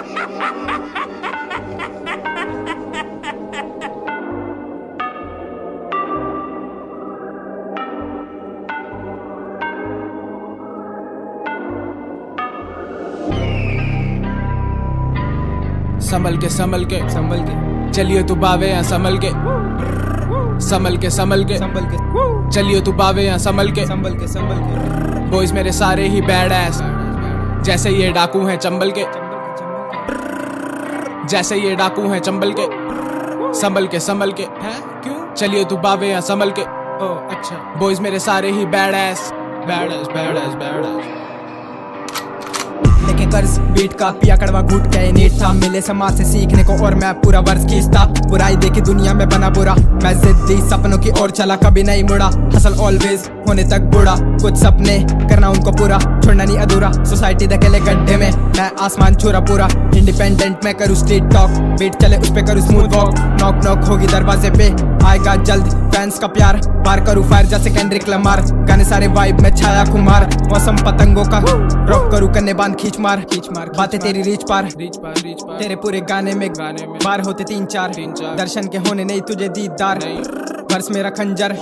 संभल के संभल के। संभल के। चलिए तू बावे यहाँ संभल के। संभल के संभल के। संभल के। चलिए तू बावे यहाँ संभल के। संभल के संभल के। बॉयज़ मेरे सारे ही बैड एस जैसे ये डाकू हैं चंबल के। जैसे ये डाकू हैं चंबल के। संभल के संभल के। हैं? क्यों? चलिए तू बावे या संभल के। ओ अच्छा। बॉयज़ मेरे सारे ही bad ass bad ass bad ass bad ass कर्ज, बीट का पिया कड़वा घुट के नीट था। मिले समाज से सीखने को और मैं पूरा वर्ष खींचता बुराई देखी दुनिया में बना बुरा। मैं जिद्दी, सपनों की ओर चला, कभी नहीं मुड़ा। हसल ऑलवेज होने तक बुरा कुछ सपने करना उनको पूरा। छोड़ना नहीं अधूरा। सोसाइटी धकेले गड्ढे में। मैं आसमान छूरा पूरा। इंडिपेंडेंट मैं करूँ स्ट्रीट टॉक बीट चले उस पे करूँ स्मूथ वॉक नॉक नॉक होगी दरवाजे पे। आएगा जल्द। फैंस का प्यार पार करूँ फायर जैसे कैंड्रिक लमार गाने सारे वाइब में छाया कुमार मौसम पतंगों का ड्रॉप करूँ कन्ने बाँध खींच मार। खींच मार बातें तेरी रीच पार। रीच पार रीच पार। तेरे पूरे गाने में गाने में। बार होते तीन चार। तीन चार। दर्शन के होने नहीं तुझे दीदार। वर्ष मेरा खंजर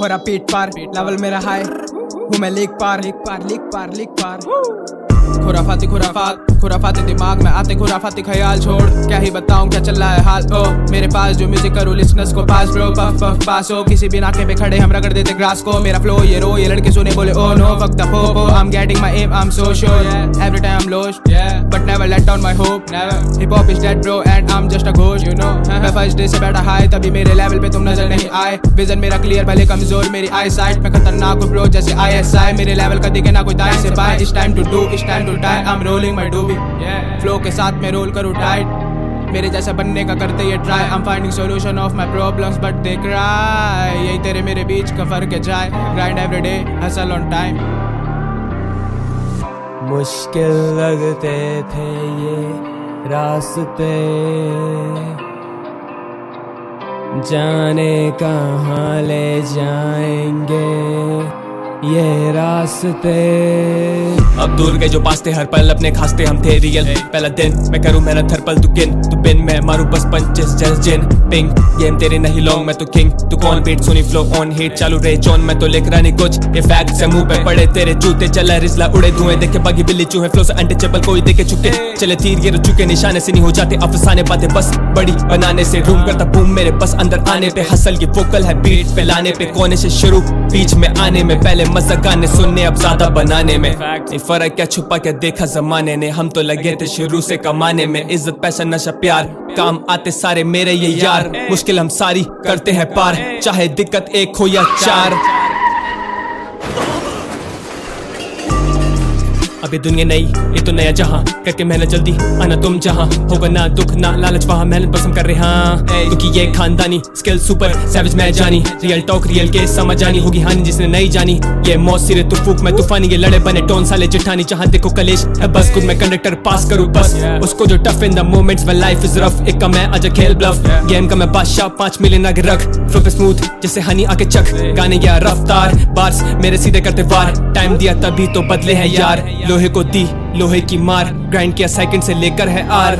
हो रहा पीठ पार। लेवल मेरा हाई हूँ मैं लिख पार लिख पार लिख पार लिख पार। खुराफाती खुराफात खुराफाती दिमाग में आते, खुराफाती ख्याल छोड़। क्या ही बताऊँ, क्या चल रहा है हाल? ओ, मेरे पास जो म्यूज़िक करो लिसनर्स को pass bro puff puff pass हो। किसी भी नाके पे खड़े हम रगड़ देते ग्रास को। मेरा फ्लो ये रो, ये लड़के सुने बोले ओ no fuck the po I getting my aim I am so sure every time I am lost but never let down my hope never hip hop is dead bro and I am just a ghost you know मैं first day से बैठा high तभी मेरे level पे तुम नज़र नहीं आए. विजन मेरा क्लियर भले कमज़ोर मेरी आई साइट में खतरनाक हूँ ब्रो जैसे आईएसआई मेरे लेवल का दिखे ना कोई दाएँ से बाएँ इस टाइम टू डू इस time to tie I am rolling my doobie flow के साथ में रोल करूँ टाइट मेरे जैसा बनने का करते ये try I am finding solution of my problems but they cry यही तेरे मेरे बीच का फ़र्क है जाए grind every day hustle on time मुश्किल लगते थे ये रास्ते। जाने कहाँ ले जाएँगे ये रास्ते? अब दूर गए जो पास थे हर पल अपने खासते हम थे रियल पहला दिन मैं करूँ मेहनत, हर पल तू गिन। तू बिन, मैं मारू बस punches just gin. Ping game तेरे नहीं लॉन्ग मैं तो किंग तू कौन? बीट सुनी फ्लो ऑन हिट चालू रहे जॉन मैं तो लिख रहा नहीं कुछ। ये फैक्ट से मुँह पे पड़े तेरे जूते, चला रिजला उड़े धुएँ। देखे बागी बिल्ली चूहे फ्लो से अनटचेबल कोई देखे चुके। चले तीर गिर चुके, निशाने से नहीं हो जाते, अफसाने बातें बस बड़ी बनाने से। रूम करता बूम मेरे बस अंदर आने पे। हसल की फोकल है बीट पे लाने पे। कोने से शुरू? बीच में आने में, पहले मज़ा गाने सुनने, अब ज़्यादा बनाने में। फ़र्क क्या छुपा क्या देखा जमाने ने? हम तो लगे थे शुरू से कमाने में। इज़्ज़त पैसा नशा प्यार काम आते सारे मेरे ये यार। मुश्किल हम सारी करते हैं पार। चाहे दिक्कत एक हो या चार। अभी दुनिया नई ये तो नया जहाँ। करके मेहनत जल्दी आना तुम जहाँ। होगा ना दुख ना लालच वहाँ मेहनत पसंद कर रहे हाँ। क्योंकि ये खानदानी स्किल सुपर सैविज मैं जानी। रियल टॉक रियल के समझ आनी होगी हानि जिसने नहीं जानी। ये मौत सिरे तू फूक मैं तूफानी ये लड़े बने टोन साले चिठानी जहाँ देखो कलेश है बस खुद मैं कंडक्टर पास करूँ बस। उसको जो tough in the moments when life is rough एक का मैं आज खेल ब्लफ गेम का मैं बादशाह पाँच मिलियन आगे रख। फ्लो पे स्मूथ जैसे हनी आके चक गाने या रफ्तार बार्स मेरे सीधे करते वार। टाइम दिया तभी तो बदले हैं यार। लोहे को दी, लोहे की मार ग्राइंड किया सेकंड से लेकर है आर।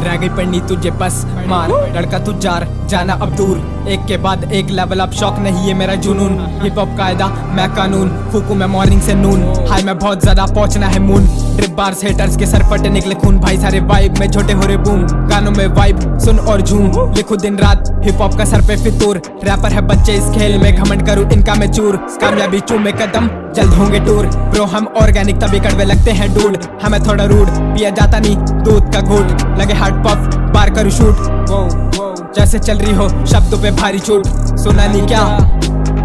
रह गई पढ़नी तुझे बस मार, लड़का तू जार, जाना अब दूर। एक के बाद एक लेवल अप शौक नहीं है मेरा जुनून। हिप हॉप कायदा, मैं कानून, फूकू मैं मॉर्निंग से नून हाई मैं बहुत ज़्यादा पहुँचना है मून ट्रिप बार्स हेटर्स के सर फटे निकले खून। भाई, सारे वाइब में छोटे हो रहे बूम गानों में वाइब सुन और झूम। लिखू दिन रात हिप हॉप का सर पे फितूर। रैपर है बच्चे इस खेल में, घमंड करूँ इनका मैं चूर। कामयाबी चूमे कदम। जल्द होंगे टूर। ब्रो हम ऑर्गेनिक तभी कड़वे लगते हैं डूड। हमें थोड़ा रूड पिया जाता नहीं दूध का घूट। लगे हार्ड पफ बार करूँ शूट वो वो जैसे चल रही हो शब्दों पे भारी छूट। सुना नहीं क्या?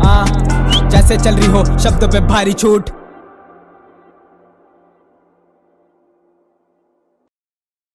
आ, जैसे चल रही हो शब्दों पे भारी छूट।